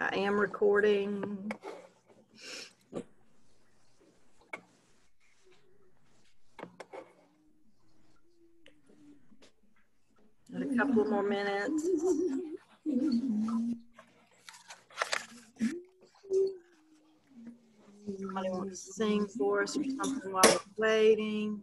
I am recording. Got a couple more minutes. Somebody want to sing for us or something while we're waiting?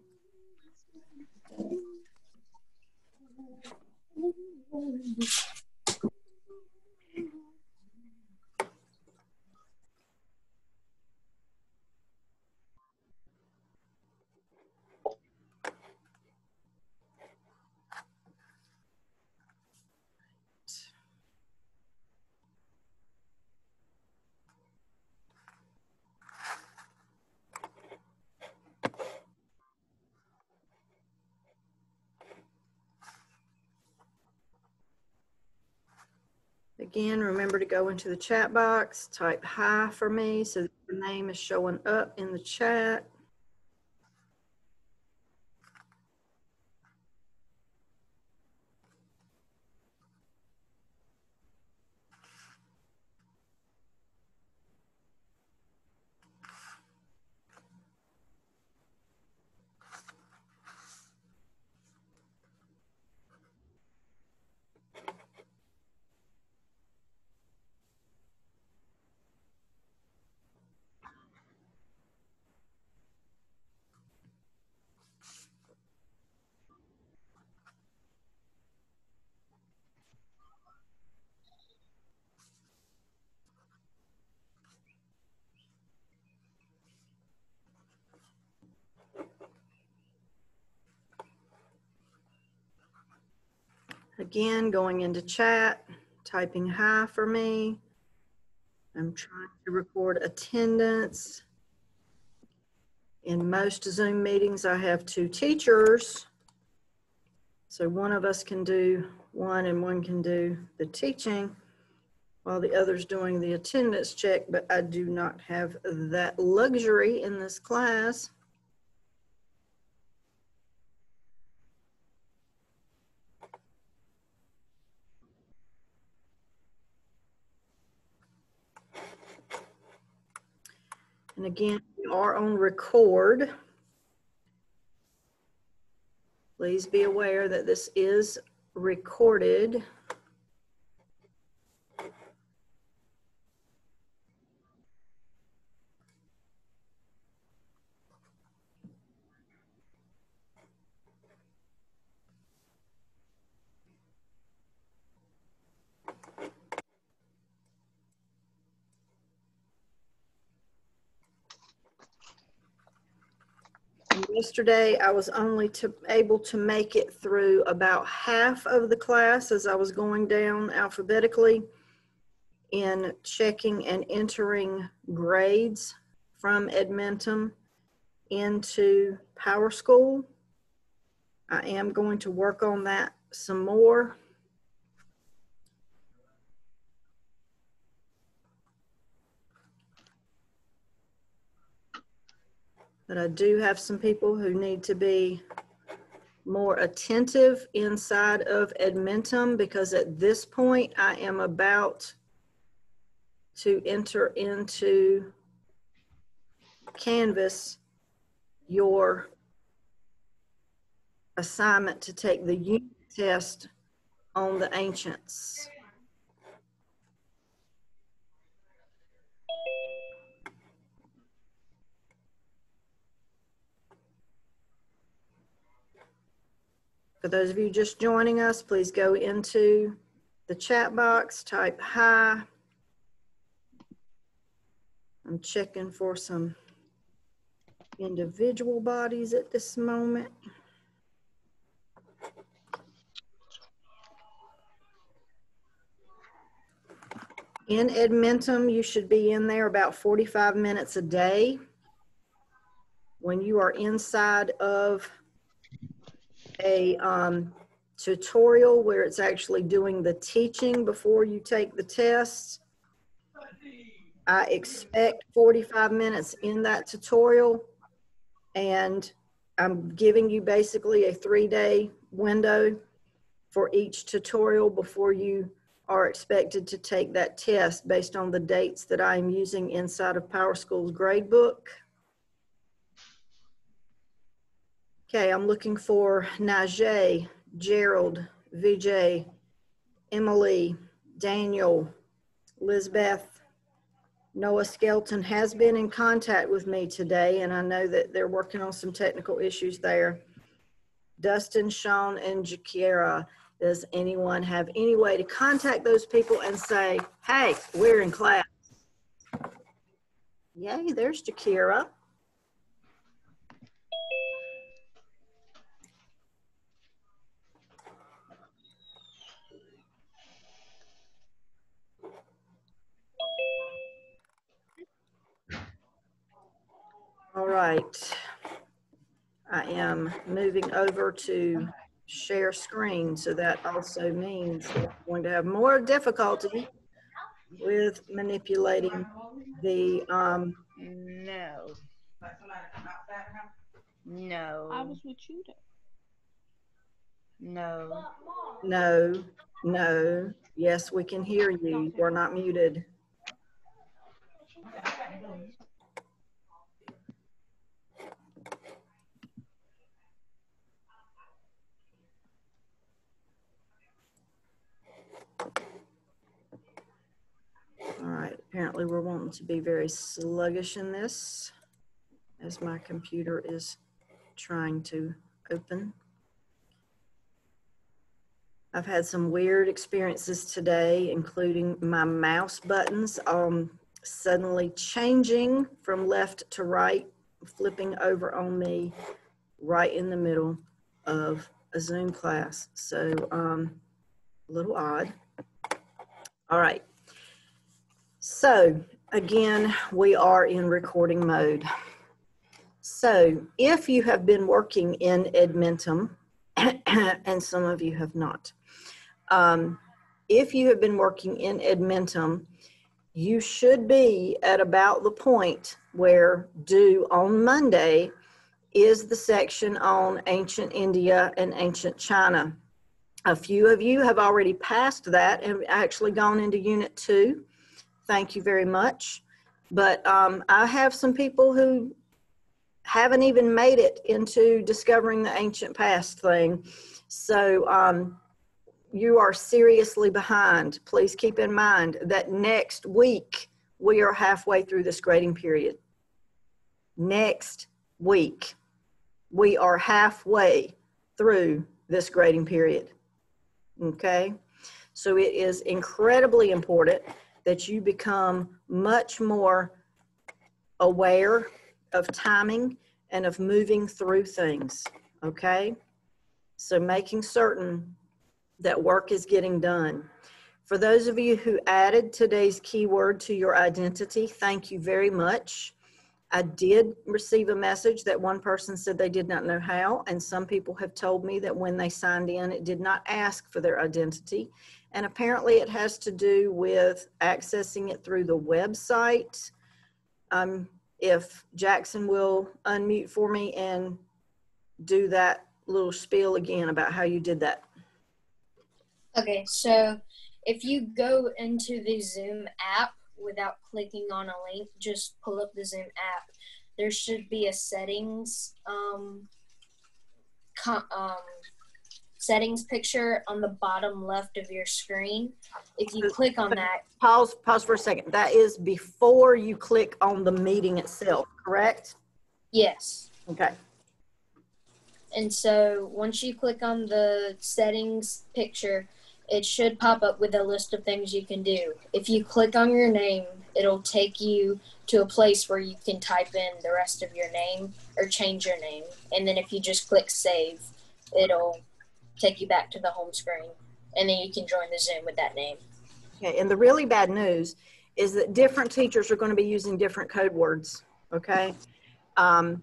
Again, remember to go into the chat box, type hi for me so that your name is showing up in the chat. Again, going into chat, typing hi for me. I'm trying to record attendance. In most Zoom meetings, I have two teachers. So one of us can do one and one can do the teaching while the other's doing the attendance check, but I do not have that luxury in this class. And again, we are on record. Please be aware that this is recorded. Yesterday, I was only to, able to make it through about half of the class as I was going down alphabetically in checking and entering grades from Edmentum into Power School. I am going to work on that some more. But I do have some people who need to be more attentive inside of Edmentum because at this point I am about to enter into Canvas your assignment to take the unit test on the ancients. For those of you just joining us, please go into the chat box, type hi. I'm checking for some individual bodies at this moment. In Edmentum, you should be in there about 45 minutes a day. When you are inside of a um, tutorial where it's actually doing the teaching before you take the tests. I expect 45 minutes in that tutorial and I'm giving you basically a three day window for each tutorial before you are expected to take that test based on the dates that I am using inside of Power School's gradebook. Okay, I'm looking for Najee, Gerald, VJ, Emily, Daniel, Lizbeth. Noah Skelton has been in contact with me today, and I know that they're working on some technical issues there. Dustin, Sean, and Jakira. Does anyone have any way to contact those people and say, hey, we're in class? Yay, there's Jakira. All right. I am moving over to share screen, so that also means we're going to have more difficulty with manipulating the, um, No. Like somebody come outside the house? No. I was with you. No. no, no, yes, we can hear you. You're not muted. All right, apparently we're wanting to be very sluggish in this as my computer is trying to open. I've had some weird experiences today, including my mouse buttons um, suddenly changing from left to right, flipping over on me right in the middle of a Zoom class. So um, a little odd. All right. So again, we are in recording mode. So if you have been working in Edmentum, and some of you have not, um, if you have been working in Edmentum, you should be at about the point where due on Monday is the section on ancient India and ancient China. A few of you have already passed that and actually gone into unit two. Thank you very much. But um, I have some people who haven't even made it into discovering the ancient past thing. So um, you are seriously behind. Please keep in mind that next week we are halfway through this grading period. Next week we are halfway through this grading period. Okay? So it is incredibly important that you become much more aware of timing and of moving through things. Okay? So making certain that work is getting done. For those of you who added today's keyword to your identity, thank you very much. I did receive a message that one person said they did not know how, and some people have told me that when they signed in, it did not ask for their identity. And apparently, it has to do with accessing it through the website. Um, if Jackson will unmute for me and do that little spiel again about how you did that. Okay, so if you go into the Zoom app without clicking on a link, just pull up the Zoom app. There should be a settings um, um, settings picture on the bottom left of your screen. If you click on that, Pause, pause for a second. That is before you click on the meeting itself, correct? yes. Okay. And so once you click on the settings picture, it should pop up with a list of things you can do. If you click on your name, it'll take you to a place where you can type in the rest of your name or change your name. And then if you just click save, it'll take you back to the home screen. And then you can join the Zoom with that name. Okay, and the really bad news is that different teachers are going to be using different code words, okay? Um,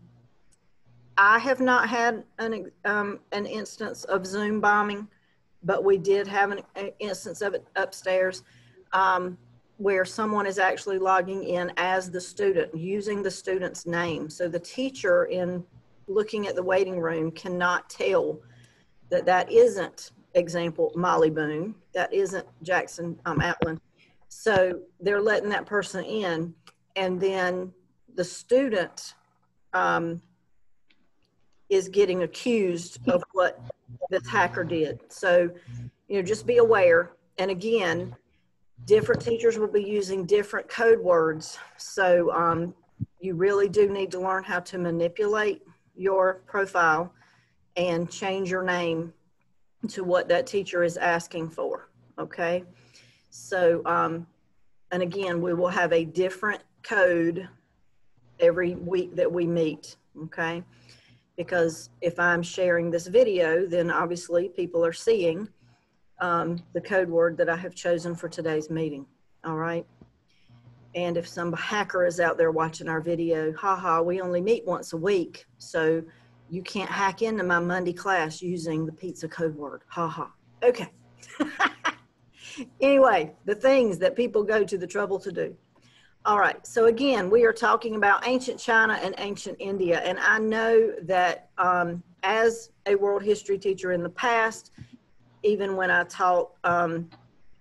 I have not had an, um, an instance of Zoom bombing, but we did have an, an instance of it upstairs um, where someone is actually logging in as the student, using the student's name. So the teacher in looking at the waiting room cannot tell that that isn't example, Molly Boone. That isn't Jackson um, Atlan. So they're letting that person in, and then the student um, is getting accused of what this hacker did. So, you know, just be aware. And again, different teachers will be using different code words. So um, you really do need to learn how to manipulate your profile and change your name to what that teacher is asking for. Okay. So, um, and again, we will have a different code every week that we meet. Okay. Because if I'm sharing this video, then obviously people are seeing um, the code word that I have chosen for today's meeting. All right. And if some hacker is out there watching our video, haha, we only meet once a week. So you can't hack into my Monday class using the pizza code word. Haha. Okay. anyway, the things that people go to the trouble to do. All right. So again, we are talking about ancient China and ancient India. And I know that um, as a world history teacher in the past, even when I taught um,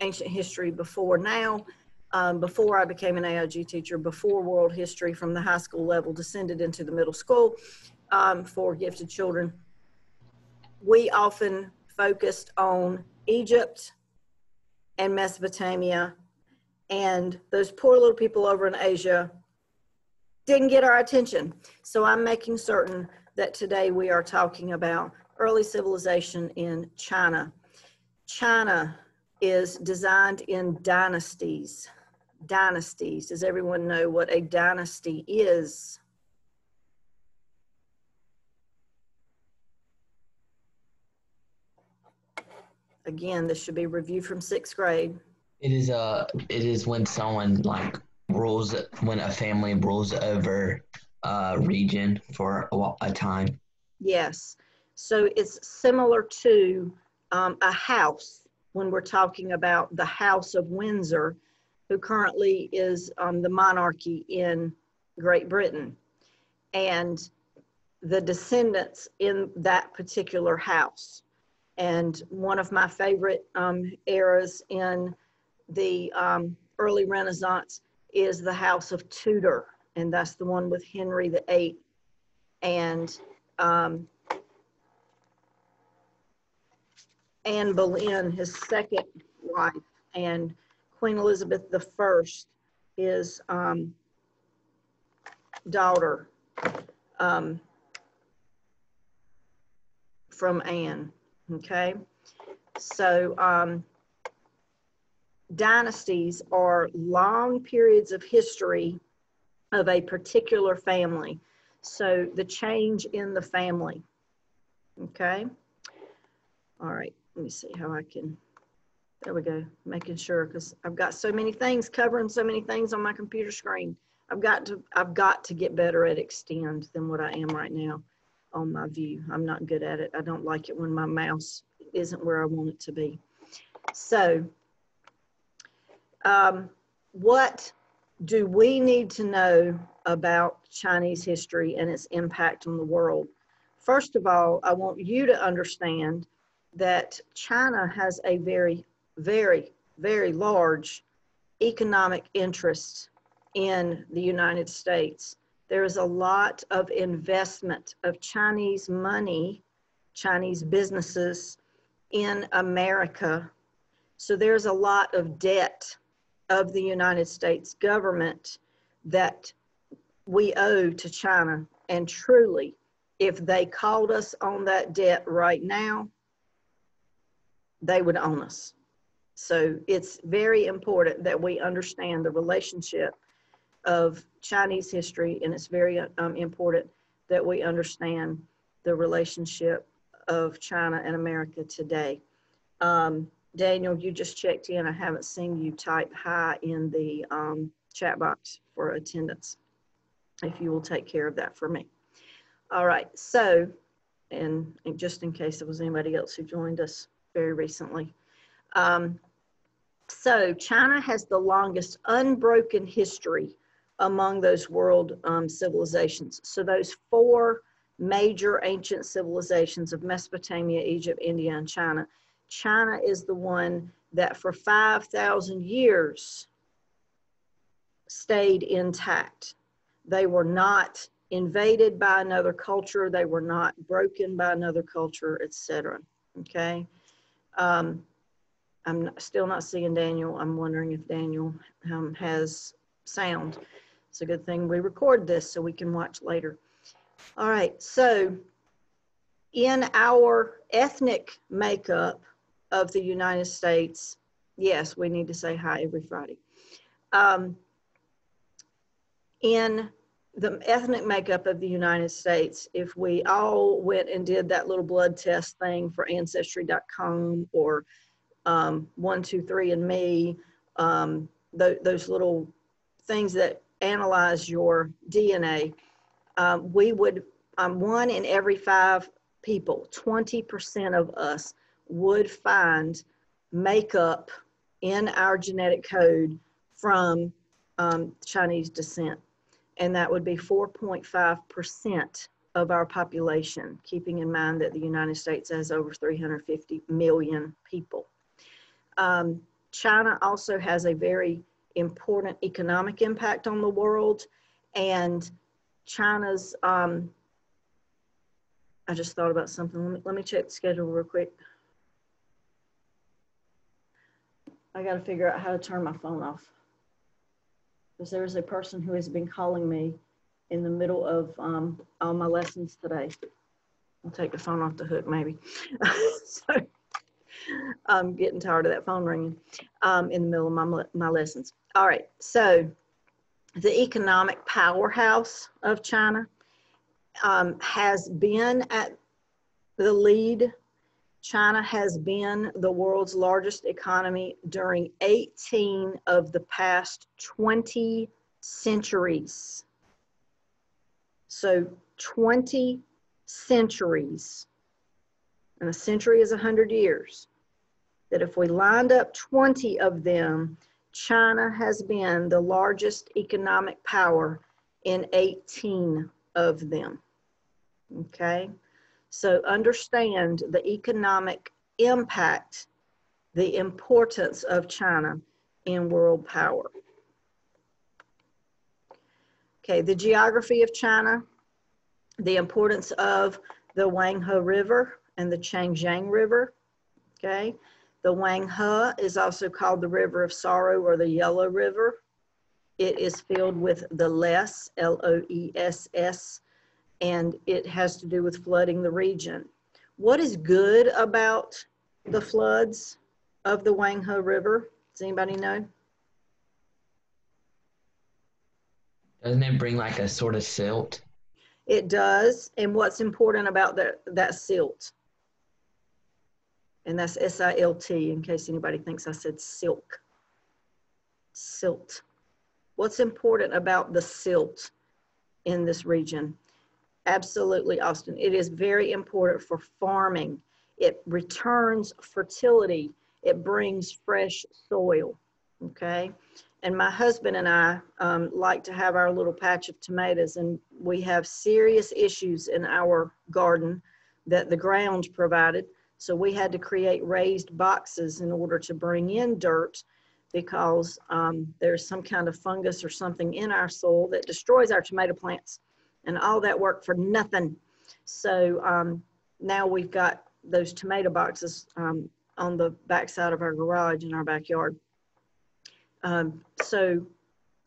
ancient history before now, um, before I became an AIG teacher, before world history from the high school level descended into the middle school um, for gifted children, we often focused on Egypt and Mesopotamia, and those poor little people over in Asia didn't get our attention. So I'm making certain that today we are talking about early civilization in China. China is designed in dynasties. Dynasties. Does everyone know what a dynasty is? Again, this should be reviewed from sixth grade. It is uh it is when someone like rules when a family rules over a region for a, a time. Yes. So it's similar to um, a house when we're talking about the House of Windsor, who currently is um, the monarchy in Great Britain. And the descendants in that particular house. And one of my favorite um, eras in the um, early Renaissance is the House of Tudor, and that's the one with Henry VIII and um, Anne Boleyn, his second wife, and Queen Elizabeth I, his um, daughter um, from Anne. Okay, so um, dynasties are long periods of history of a particular family. So the change in the family. Okay. All right. Let me see how I can. There we go. Making sure because I've got so many things covering so many things on my computer screen. I've got to I've got to get better at extend than what I am right now on my view. I'm not good at it. I don't like it when my mouse isn't where I want it to be. So um, what do we need to know about Chinese history and its impact on the world? First of all, I want you to understand that China has a very, very, very large economic interest in the United States. There is a lot of investment of Chinese money, Chinese businesses in America. So there's a lot of debt of the United States government that we owe to China. And truly, if they called us on that debt right now, they would own us. So it's very important that we understand the relationship of Chinese history, and it's very um, important that we understand the relationship of China and America today. Um, Daniel, you just checked in. I haven't seen you type hi in the um, chat box for attendance. If you will take care of that for me. All right, so, and, and just in case there was anybody else who joined us very recently. Um, so China has the longest unbroken history among those world um, civilizations. So those four major ancient civilizations of Mesopotamia, Egypt, India, and China China is the one that for 5,000 years stayed intact. They were not invaded by another culture, they were not broken by another culture, etc. Okay. Um, I'm still not seeing Daniel. I'm wondering if Daniel um, has sound. It's a good thing we record this so we can watch later. All right, so in our ethnic makeup of the United States, yes, we need to say hi every Friday. Um, in the ethnic makeup of the United States, if we all went and did that little blood test thing for Ancestry.com or um, 123andMe, um, th- those little things that analyze your DNA, um, we would, um, one in every five people, 20% of us would find makeup in our genetic code from um, Chinese descent. And that would be 4.5% of our population, keeping in mind that the United States has over 350 million people. Um, China also has a very important economic impact on the world, and China's, um, I just thought about something. Let me, let me check the schedule real quick. I got to figure out how to turn my phone off. Because there is a person who has been calling me in the middle of um, all my lessons today. I'll take the phone off the hook, maybe. so I'm getting tired of that phone ringing um, in the middle of my, my lessons. All right, so the economic powerhouse of China um, has been at the lead. China has been the world's largest economy during 18 of the past 20 centuries. So 20 centuries, and a century is 100 years, that if we lined up 20 of them, China has been the largest economic power in 18 of them. Okay, so understand the economic impact, the importance of China in world power. Okay, the geography of China, the importance of the Huang He River and the Changjiang River. Okay, the Huang He is also called the River of Sorrow or the Yellow River. It is filled with the Loess, L O E S S, and it has to do with flooding the region. What is good about the floods of the Huang He River? Does anybody know? Doesn't it bring like a sort of silt? It does. And what's important about that, that silt? And that's S-I-L-T in case anybody thinks I said silk. Silt. What's important about the silt in this region? Absolutely, Austin. It is very important for farming. It returns fertility. It brings fresh soil. Okay. And my husband and I um, like to have our little patch of tomatoes, and we have serious issues in our garden that the ground provided. So we had to create raised boxes in order to bring in dirt because um, there's some kind of fungus or something in our soil that destroys our tomato plants and all that work for nothing. So um, now we've got those tomato boxes um, on the backside of our garage in our backyard. Um, so,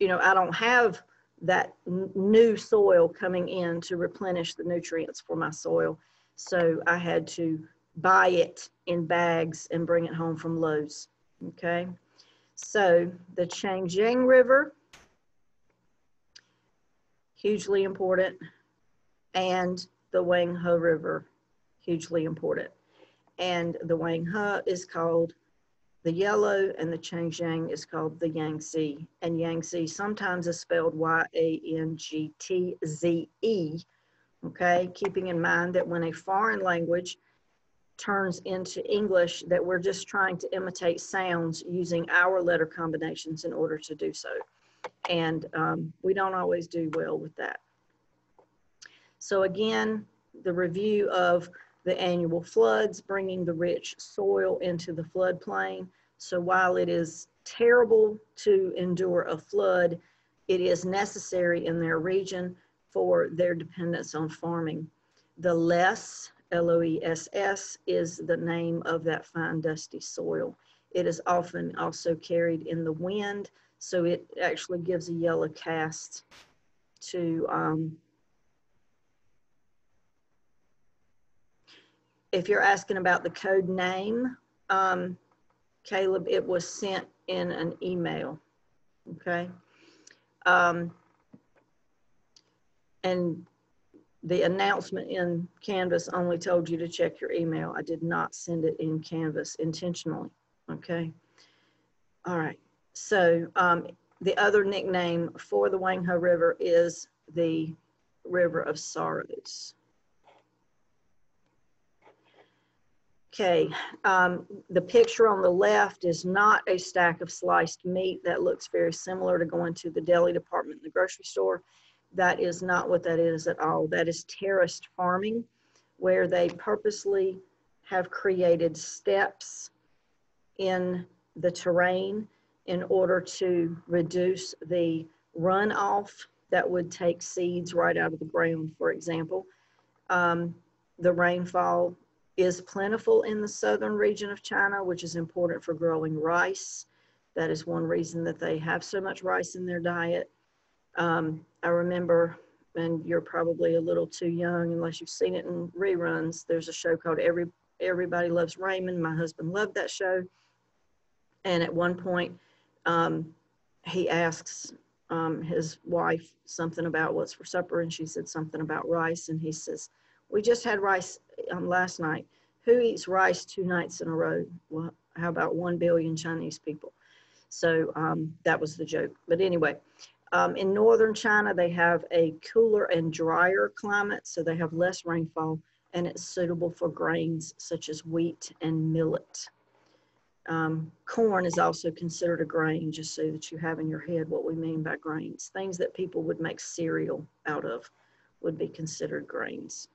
you know, I don't have that new soil coming in to replenish the nutrients for my soil. So I had to buy it in bags and bring it home from Lowe's. Okay. So the Changjiang River, hugely important, and the Huang He River, hugely important. And the Huang He is called the yellow and the Changjiang is called the Yangtze. And Yangtze sometimes is spelled Y-A-N-G-T-Z-E. Okay, keeping in mind that when a foreign language turns into English, that we're just trying to imitate sounds using our letter combinations in order to do so. And um, we don't always do well with that. So again, the review of the annual floods, bringing the rich soil into the floodplain. So while it is terrible to endure a flood, it is necessary in their region for their dependence on farming. The loess, L-O-E-S-S, is the name of that fine dusty soil. It is often also carried in the wind, so it actually gives a yellow cast to, um, if you're asking about the code name, um, Caleb, it was sent in an email, okay? Um, and the announcement in Canvas only told you to check your email. I did not send it in Canvas intentionally, okay? All right, so um, the other nickname for the Huang He River is the River of Sorrows. Okay, um, the picture on the left is not a stack of sliced meat that looks very similar to going to the deli department in the grocery store. That is not what that is at all. That is terraced farming where they purposely have created steps in the terrain in order to reduce the runoff that would take seeds right out of the ground, for example. Um, the rainfall is plentiful in the southern region of China, which is important for growing rice. That is one reason that they have so much rice in their diet. Um, I remember, and you're probably a little too young unless you've seen it in reruns. There's a show called Every Everybody Loves Raymond. My husband loved that show. And at one point, um, he asks um, his wife something about what's for supper, and she said something about rice. And he says, We just had rice um, last night. Who eats rice two nights in a row? Well, how about one billion Chinese people? So um, that was the joke. But anyway, um, in northern China, they have a cooler and drier climate, so they have less rainfall, and it's suitable for grains such as wheat and millet. Um, corn is also considered a grain, just so that you have in your head what we mean by grains. Things that people would make cereal out of would be considered grains.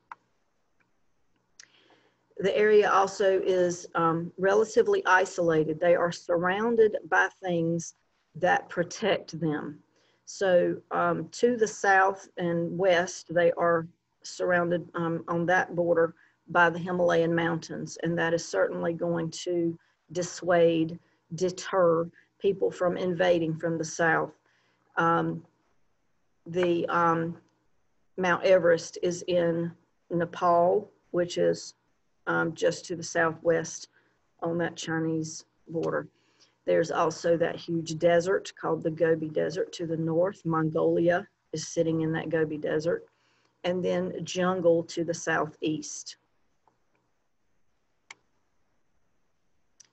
The area also is um, relatively isolated. They are surrounded by things that protect them. So um, to the south and west, they are surrounded um, on that border by the Himalayan mountains, and that is certainly going to dissuade, deter people from invading from the south. Um, the um, Mount Everest is in Nepal, which is um, just to the southwest on that Chinese border. There's also that huge desert called the Gobi Desert to the north. Mongolia is sitting in that Gobi Desert. And then jungle to the southeast.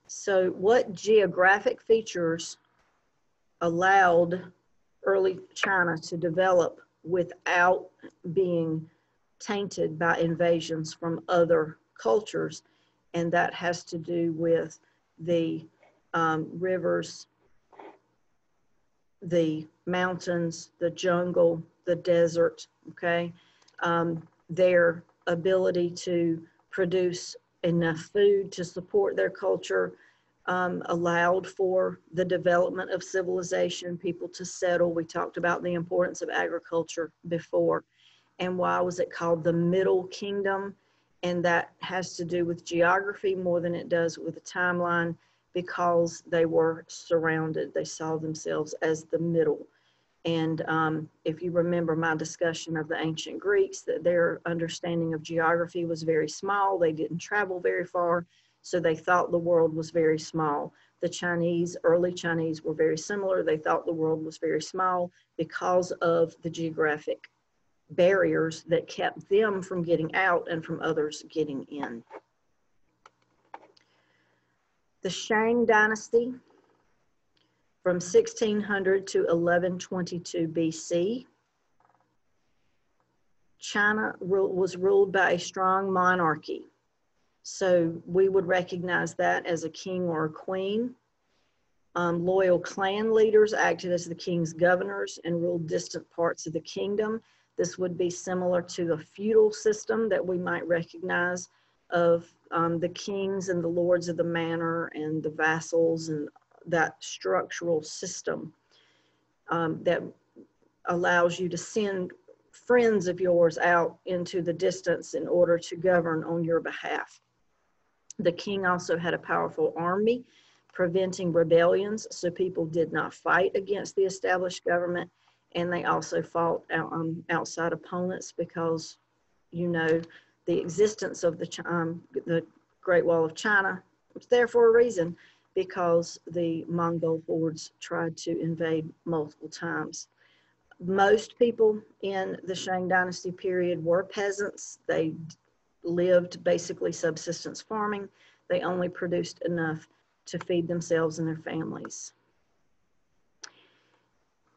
So what geographic features allowed early China to develop without being tainted by invasions from other cultures? And that has to do with the um, rivers, the mountains, the jungle, the desert, okay? Um, their ability to produce enough food to support their culture um, allowed for the development of civilization, people to settle. We talked about the importance of agriculture before. And why was it called the Middle Kingdom? And that has to do with geography more than it does with the timeline because they were surrounded. They saw themselves as the middle. And um, if you remember my discussion of the ancient Greeks, that their understanding of geography was very small. They didn't travel very far, so they thought the world was very small. The Chinese, early Chinese, were very similar. They thought the world was very small because of the geographic barriers that kept them from getting out and from others getting in the Shang dynasty from 1600 to 1122 BC. China was ruled by a strong monarchy. So we would recognize that as a king or a queen. Um, loyal clan leaders acted as the king's governors and ruled distant parts of the kingdom. This would be similar to the feudal system that we might recognize of um, the kings and the lords of the manor and the vassals and that structural system um, that allows you to send friends of yours out into the distance in order to govern on your behalf. The king also had a powerful army preventing rebellions, so people did not fight against the established government, and they also fought um, outside opponents because, you know, the existence of the, um, the Great Wall of China was there for a reason because the Mongol hordes tried to invade multiple times. Most people in the Shang Dynasty period were peasants. They lived basically subsistence farming. They only produced enough to feed themselves and their families.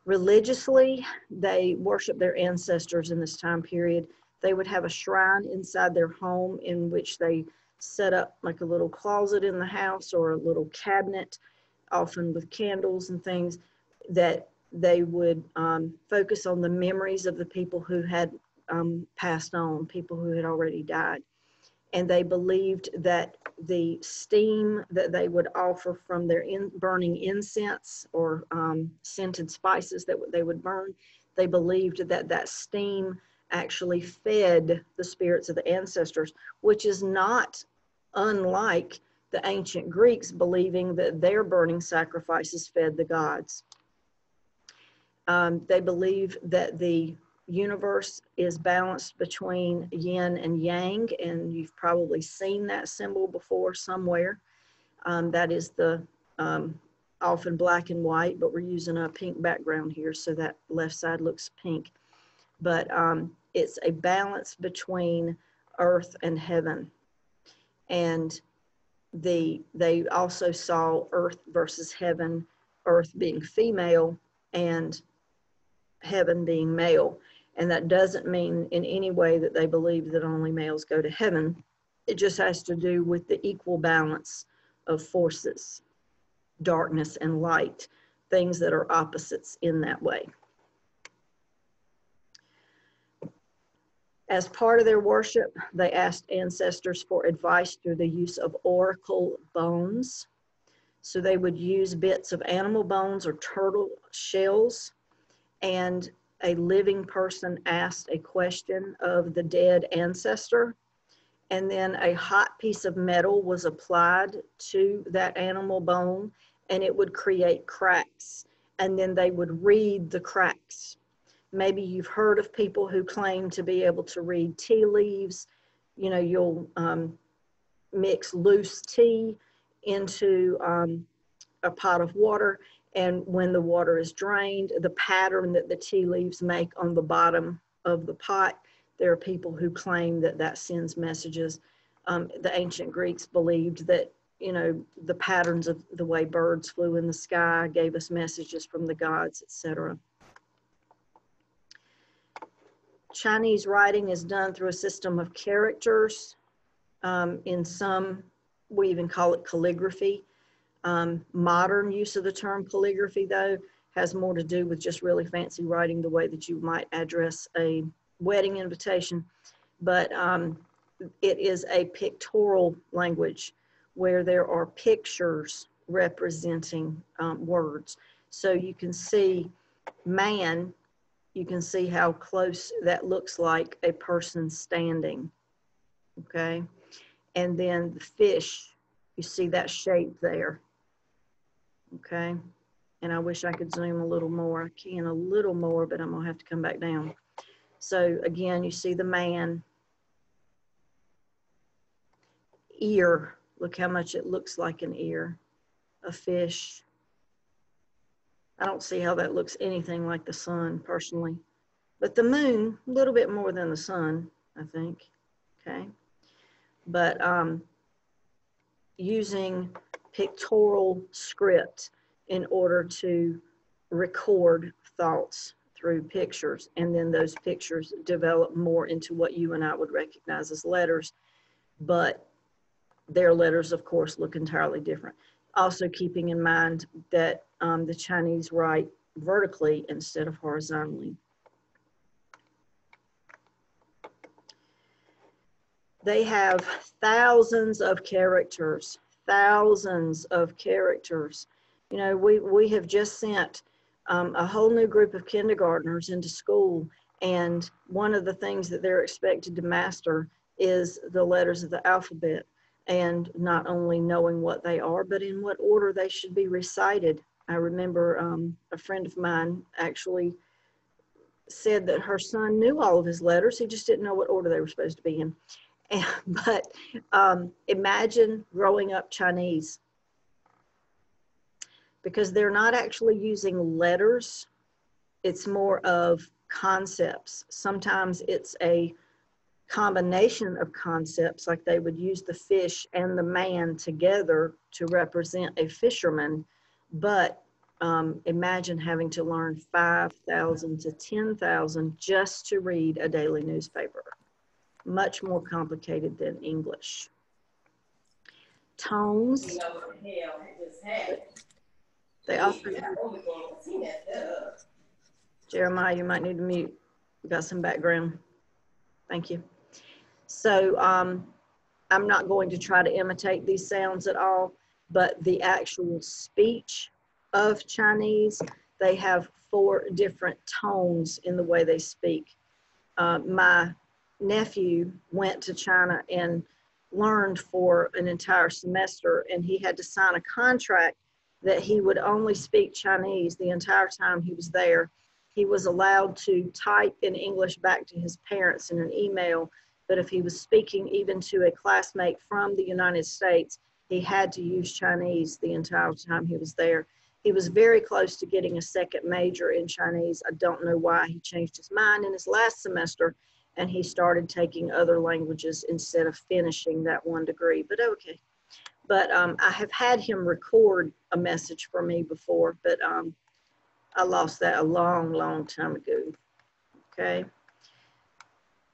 Religiously, they worshiped their ancestors in this time period. They would have a shrine inside their home in which they set up like a little closet in the house or a little cabinet, often with candles and things, that they would um, focus on the memories of the people who had um, passed on, people who had already died. And they believed that the steam that they would offer from their in, burning incense or um, scented spices that they would burn, they believed that that steam actually fed the spirits of the ancestors, which is not unlike the ancient Greeks believing that their burning sacrifices fed the gods. Um, they believe that the universe is balanced between yin and yang, and you've probably seen that symbol before somewhere. Um, that is the um, often black and white, but we're using a pink background here, so that left side looks pink. But um, it's a balance between earth and heaven. And the they also saw earth versus heaven, earth being female and heaven being male. And that doesn't mean in any way that they believe that only males go to heaven. It just has to do with the equal balance of forces, darkness and light, things that are opposites in that way. As part of their worship, they asked ancestors for advice through the use of oracle bones. So they would use bits of animal bones or turtle shells, and a living person asked a question of the dead ancestor. And then a hot piece of metal was applied to that animal bone, and it would create cracks. And then they would read the cracks maybe you've heard of people who claim to be able to read tea leaves. You know, you'll um, mix loose tea into um, a pot of water, and when the water is drained, the pattern that the tea leaves make on the bottom of the pot, there are people who claim that that sends messages. Um, the ancient Greeks believed that you know the patterns of the way birds flew in the sky gave us messages from the gods, etc. Chinese writing is done through a system of characters. Um, in some, we even call it calligraphy. Um, modern use of the term calligraphy, though, has more to do with just really fancy writing the way that you might address a wedding invitation. But um, it is a pictorial language where there are pictures representing um, words. So you can see man you can see how close that looks like a person standing. Okay. And then the fish, you see that shape there. Okay. And I wish I could zoom a little more. I can a little more, but I'm to have to come back down. So again, you see the man. Ear. Look how much it looks like an ear. A fish. I don't see how that looks anything like the sun personally. But the moon, a little bit more than the sun, I think. Okay. But um, using pictorial script in order to record thoughts through pictures. And then those pictures develop more into what you and I would recognize as letters. But their letters, of course, look entirely different also keeping in mind that um, the Chinese write vertically instead of horizontally. they have thousands of characters, thousands of characters. You know, we, we have just sent um, a whole new group of kindergartners into school, and one of the things that they're expected to master is the letters of the alphabet, and not only knowing what they are, but in what order they should be recited. I remember um, a friend of mine actually said that her son knew all of his letters, he just didn't know what order they were supposed to be in. And, but um, imagine growing up Chinese because they're not actually using letters, it's more of concepts. Sometimes it's a combination of concepts, like they would use the fish and the man together to represent a fisherman. But um, imagine having to learn 5,000 to 10,000 just to read a daily newspaper. Much more complicated than English. Tones, they also, Jeremiah, you might need to mute. Got some background. Thank you. So um, I'm not going to try to imitate these sounds at all, but the actual speech of Chinese, they have four different tones in the way they speak. Uh, my nephew went to China and learned for an entire semester, and he had to sign a contract that he would only speak Chinese the entire time he was there. He was allowed to type in English back to his parents in an email, but if he was speaking even to a classmate from the United States, he had to use Chinese the entire time he was there. He was very close to getting a second major in Chinese. I don't know why he changed his mind in his last semester and he started taking other languages instead of finishing that one degree, but okay. But um, I have had him record a message for me before, but um, I lost that a long, long time ago. Okay.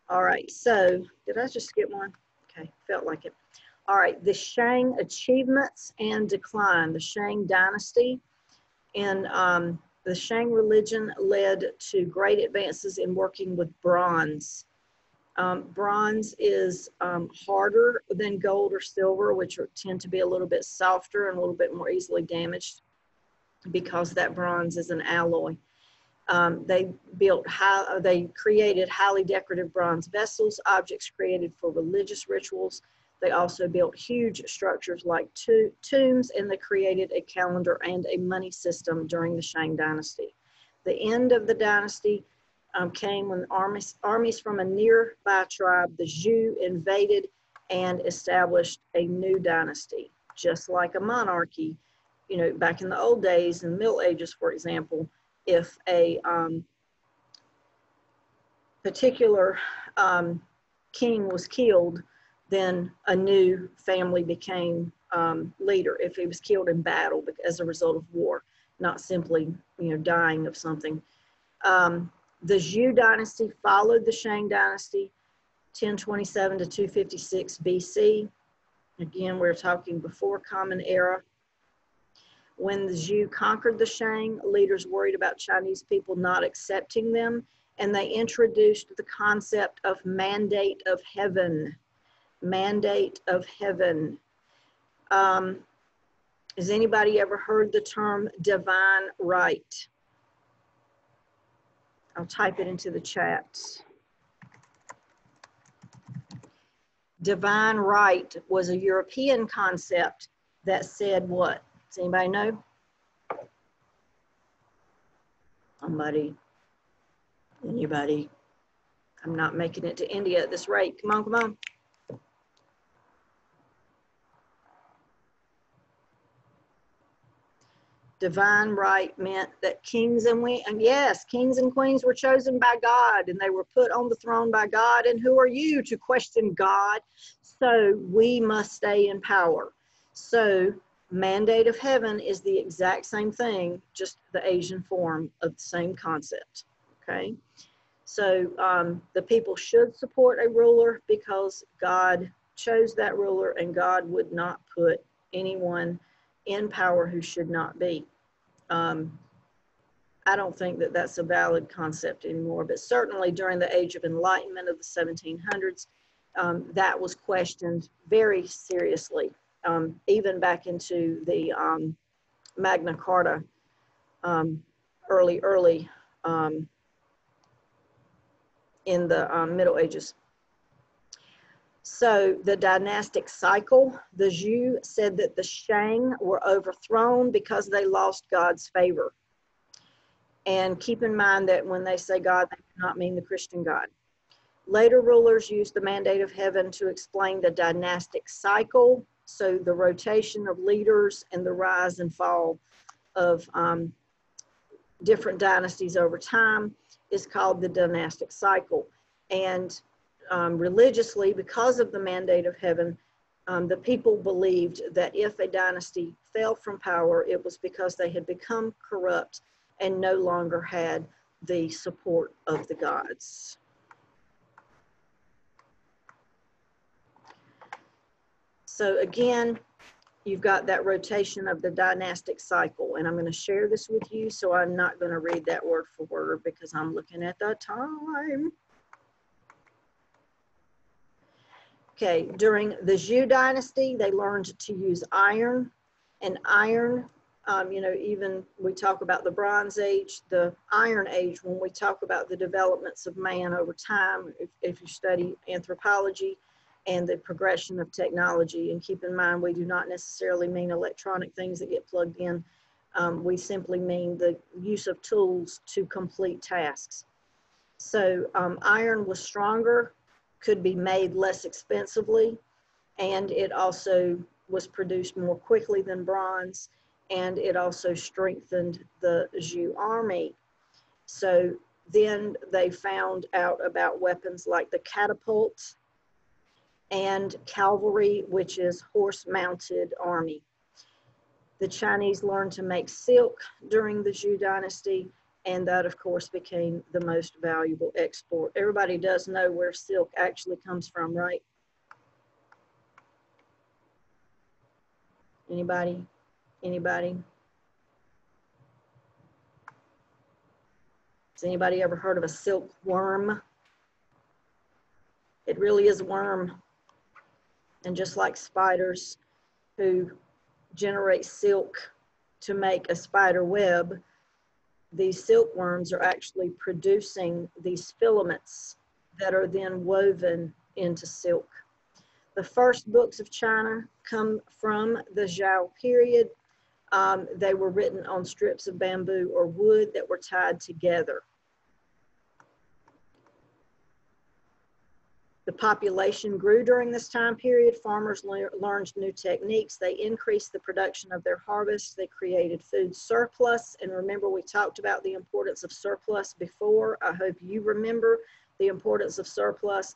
All right, so did I just skip one? Okay, felt like it. All right, the Shang achievements and decline, the Shang dynasty. And um, the Shang religion led to great advances in working with bronze. Um, bronze is um, harder than gold or silver, which are, tend to be a little bit softer and a little bit more easily damaged because that bronze is an alloy. Um, they built high, they created highly decorative bronze vessels, objects created for religious rituals. They also built huge structures like to, tombs, and they created a calendar and a money system during the Shang dynasty. The end of the dynasty um, came when armies, armies from a nearby tribe, the Zhou, invaded and established a new dynasty. Just like a monarchy, you know, back in the old days, in the Middle Ages, for example, if a um, particular um, king was killed, then a new family became um, leader if he was killed in battle as a result of war, not simply, you know, dying of something. Um, the Zhou dynasty followed the Shang dynasty, 1027 to 256 BC. Again, we're talking before Common Era. When the Zhou conquered the Shang, leaders worried about Chinese people not accepting them, and they introduced the concept of mandate of heaven. Mandate of heaven. Um, has anybody ever heard the term divine right? I'll type it into the chat. Divine right was a European concept that said what? Does anybody know? Somebody? Anybody? I'm not making it to India at this rate. Come on, come on. Divine right meant that kings and we and yes kings and queens were chosen by god and they were put on the throne by god. And who are you to question god? So we must stay in power. So mandate of heaven is the exact same thing just the asian form of the same concept okay? So um, the people should support a ruler because god chose that ruler and god would not put anyone in power who should not be. Um, I don't think that that's a valid concept anymore, but certainly during the age of enlightenment of the 1700s, um, that was questioned very seriously, um, even back into the um, Magna Carta um, early, early um, in the um, Middle Ages. So the dynastic cycle, the Zhou said that the Shang were overthrown because they lost God's favor. And keep in mind that when they say God, they do not mean the Christian God. Later rulers used the mandate of heaven to explain the dynastic cycle, so the rotation of leaders and the rise and fall of um, different dynasties over time is called the dynastic cycle. And um, religiously, because of the mandate of heaven, um, the people believed that if a dynasty fell from power, it was because they had become corrupt and no longer had the support of the gods. So again, you've got that rotation of the dynastic cycle, and I'm going to share this with you, so I'm not going to read that word for word because I'm looking at the time. Okay, during the Zhou dynasty, they learned to use iron, and iron, um, you know, even we talk about the Bronze Age, the Iron Age, when we talk about the developments of man over time, if, if you study anthropology, and the progression of technology. And keep in mind, we do not necessarily mean electronic things that get plugged in. Um, we simply mean the use of tools to complete tasks. So um, iron was stronger, could be made less expensively, and it also was produced more quickly than bronze, and it also strengthened the Zhou army. So then they found out about weapons like the catapult and cavalry, which is horse-mounted army. The Chinese learned to make silk during the Zhou dynasty, and that, of course, became the most valuable export. Everybody does know where silk actually comes from, right? Anybody? Anybody? Has anybody ever heard of a silkworm? It really is a worm. And just like spiders who generate silk to make a spider web, these silkworms are actually producing these filaments that are then woven into silk. The first books of China come from the Zhou period. Um, they were written on strips of bamboo or wood that were tied together. The population grew during this time period. Farmers le learned new techniques. They increased the production of their harvests. They created food surplus. And remember, we talked about the importance of surplus before. I hope you remember the importance of surplus.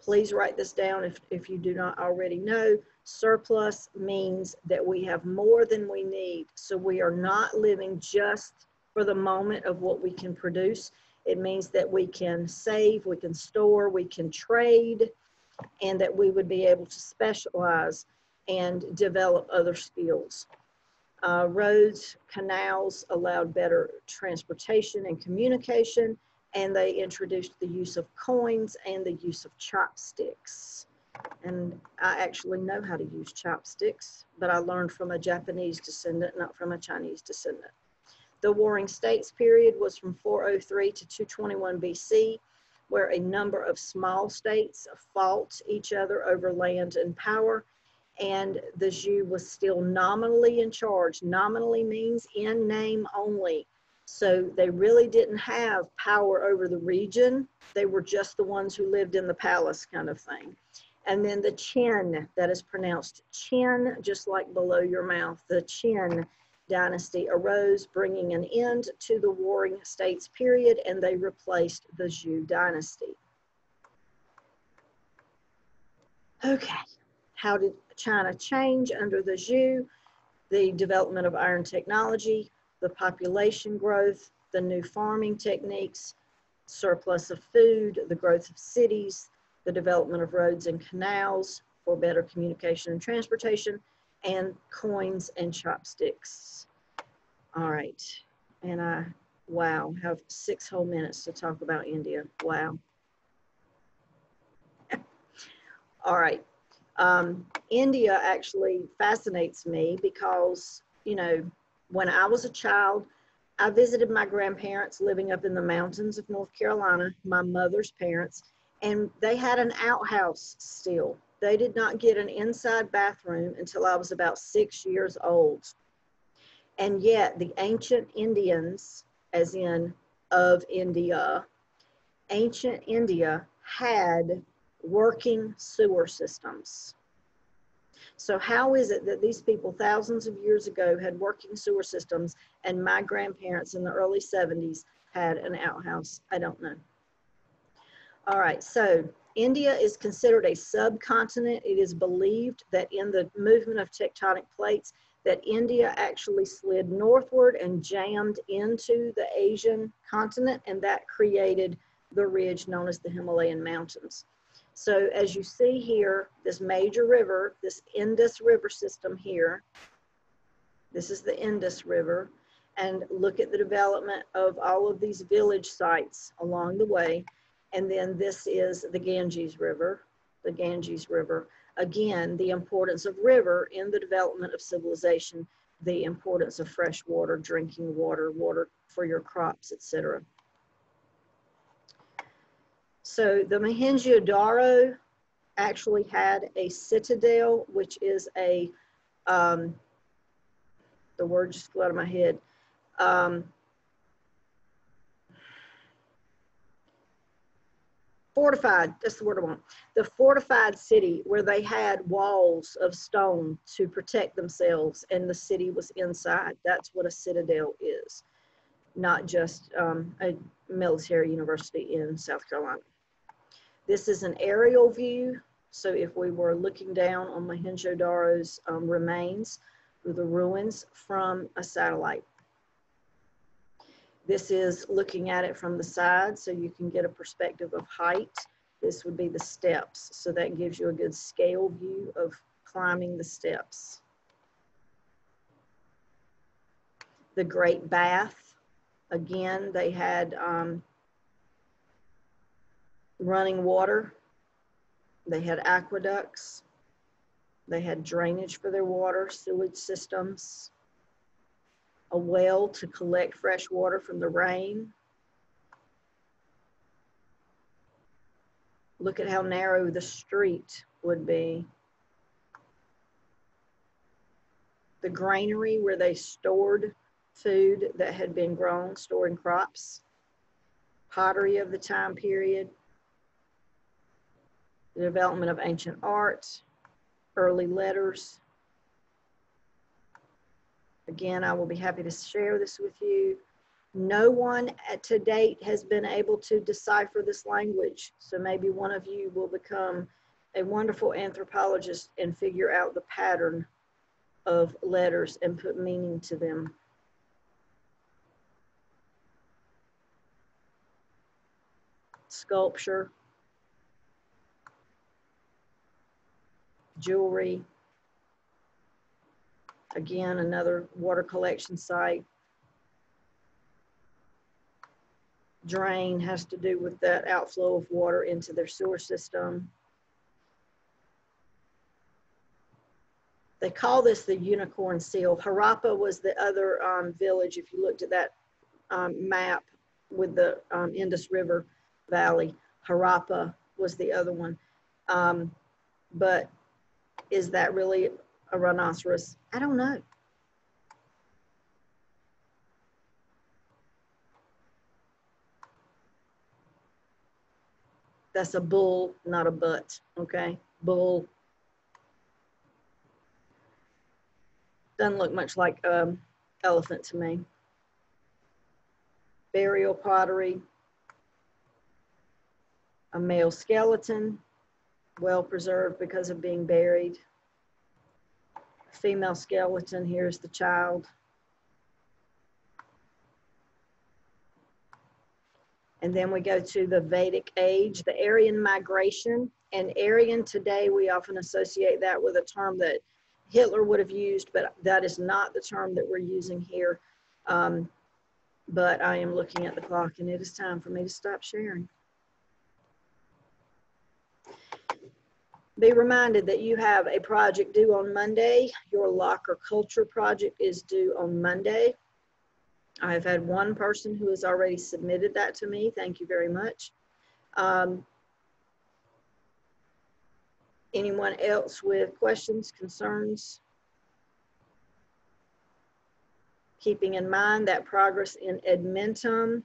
Please write this down if, if you do not already know. Surplus means that we have more than we need. So we are not living just for the moment of what we can produce it means that we can save, we can store, we can trade, and that we would be able to specialize and develop other skills. Uh, roads, canals allowed better transportation and communication, and they introduced the use of coins and the use of chopsticks. And I actually know how to use chopsticks, but I learned from a Japanese descendant, not from a Chinese descendant. The Warring States period was from 403 to 221 BC, where a number of small states fought each other over land and power, and the Zhou was still nominally in charge. Nominally means in name only. So they really didn't have power over the region. They were just the ones who lived in the palace kind of thing. And then the Qin, that is pronounced chin, just like below your mouth, the Qin dynasty arose, bringing an end to the Warring States period, and they replaced the Zhou dynasty. Okay, how did China change under the Zhou? The development of iron technology, the population growth, the new farming techniques, surplus of food, the growth of cities, the development of roads and canals for better communication and transportation, and coins and chopsticks. All right. And I, wow, have six whole minutes to talk about India. Wow. All right. Um, India actually fascinates me because, you know, when I was a child, I visited my grandparents living up in the mountains of North Carolina, my mother's parents, and they had an outhouse still. They did not get an inside bathroom until I was about six years old. And yet, the ancient Indians, as in of India, ancient India had working sewer systems. So, how is it that these people thousands of years ago had working sewer systems and my grandparents in the early 70s had an outhouse? I don't know. All right, so India is considered a subcontinent. It is believed that in the movement of tectonic plates, that India actually slid northward and jammed into the Asian continent, and that created the ridge known as the Himalayan Mountains. So as you see here, this major river, this Indus River system here, this is the Indus River, and look at the development of all of these village sites along the way. And then this is the Ganges River, the Ganges River. Again, the importance of river in the development of civilization, the importance of fresh water, drinking water, water for your crops, etc. So the Mohenjo-Daro actually had a citadel, which is a, um, the word just flew out of my head. Um, fortified, that's the word I want. The fortified city where they had walls of stone to protect themselves and the city was inside. That's what a citadel is, not just um, a military university in South Carolina. This is an aerial view. So if we were looking down on Mohenjo-Daro's um, remains, the ruins from a satellite. This is looking at it from the side so you can get a perspective of height. This would be the steps. So that gives you a good scale view of climbing the steps. The Great Bath, again, they had um, running water. They had aqueducts. They had drainage for their water, sewage systems a well to collect fresh water from the rain. Look at how narrow the street would be. The granary where they stored food that had been grown, storing crops. Pottery of the time period. The development of ancient art, early letters, Again, I will be happy to share this with you. No one at, to date has been able to decipher this language. So maybe one of you will become a wonderful anthropologist and figure out the pattern of letters and put meaning to them. Sculpture, jewelry, Again, another water collection site. Drain has to do with that outflow of water into their sewer system. They call this the unicorn seal. Harappa was the other um, village, if you looked at that um, map with the um, Indus River Valley. Harappa was the other one. Um, but is that really a rhinoceros? I don't know. That's a bull, not a butt, okay? Bull. Doesn't look much like um, elephant to me. Burial pottery. A male skeleton, well preserved because of being buried female skeleton. Here's the child. And then we go to the Vedic age, the Aryan migration. And Aryan today, we often associate that with a term that Hitler would have used, but that is not the term that we're using here. Um, but I am looking at the clock and it is time for me to stop sharing. Be reminded that you have a project due on Monday. Your locker culture project is due on Monday. I've had one person who has already submitted that to me. Thank you very much. Um, anyone else with questions, concerns? Keeping in mind that progress in Edmentum,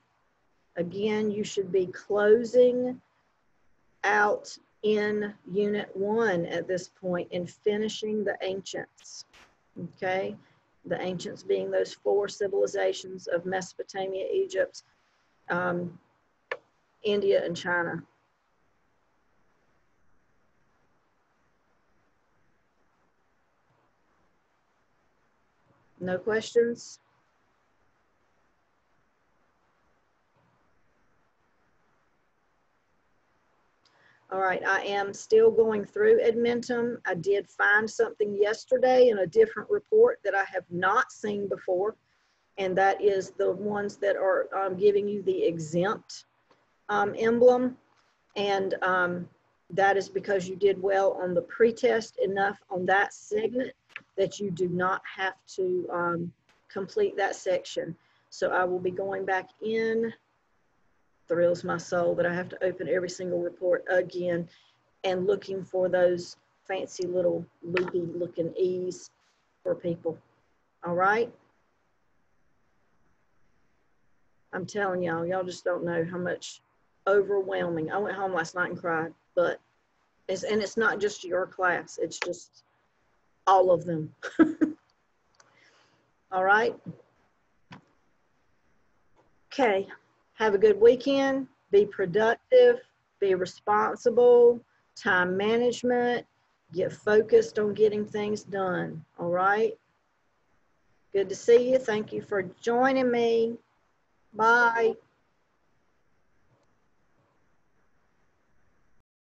again, you should be closing out in Unit 1 at this point in finishing the ancients. Okay? The ancients being those four civilizations of Mesopotamia, Egypt, um, India, and China. No questions? All right, I am still going through Edmentum. I did find something yesterday in a different report that I have not seen before. And that is the ones that are um, giving you the exempt um, emblem. And um, that is because you did well on the pretest enough on that segment that you do not have to um, complete that section. So I will be going back in thrills my soul that I have to open every single report again and looking for those fancy little loopy looking E's for people. All right? I'm telling y'all, y'all just don't know how much overwhelming. I went home last night and cried, but it's, and it's not just your class, it's just all of them. all right? Okay. Have a good weekend. Be productive. Be responsible. Time management. Get focused on getting things done. All right. Good to see you. Thank you for joining me. Bye.